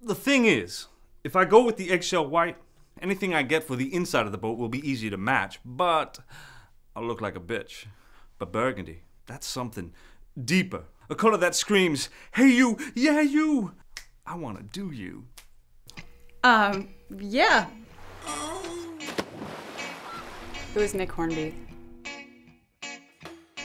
The thing is, if I go with the eggshell white, anything I get for the inside of the boat will be easy to match, but I'll look like a bitch. But burgundy, that's something deeper. A color that screams, hey you, yeah you. I wanna do you. Um, yeah. Who is Nick Hornby?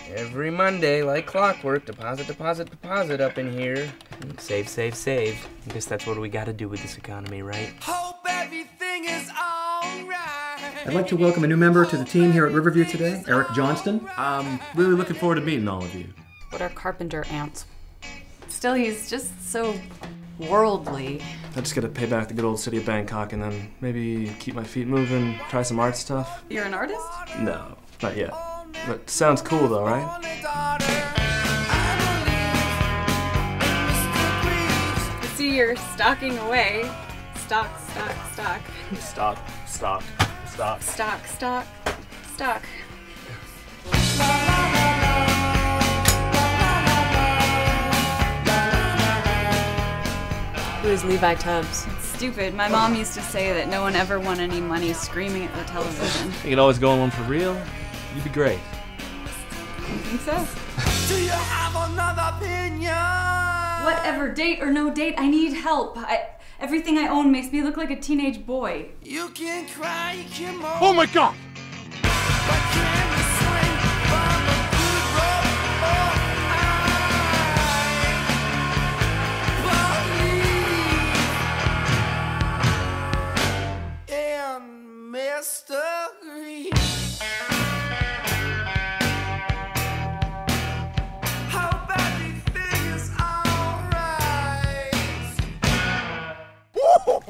Every Monday, like clockwork, deposit, deposit, deposit up in here. Save, save, save. I guess that's what we gotta do with this economy, right? Hope everything is alright. I'd like to welcome a new member to the team here at Riverview today, Eric Johnston. I'm really looking forward to meeting all of you. What are carpenter ants? Still, he's just so worldly. I just gotta pay back the good old city of Bangkok and then maybe keep my feet moving, try some art stuff. You're an artist? No, not yet. But sounds cool though, right? You're stalking away. Stock, stock, stock. Stop, stop, stop. Stock, stock, stock. Who is Levi Stubbs? Stupid. My mom used to say that no one ever won any money screaming at the television. You could always go on one for real. You'd be great. You think so? Do you have another opinion? whatever date or no date, I need help. I, everything I own makes me look like a teenage boy. You can cry, you can moan. Oh my god! Mr.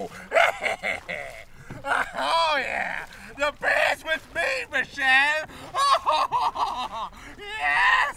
oh, yeah. The bear's with me, Michelle. yeah.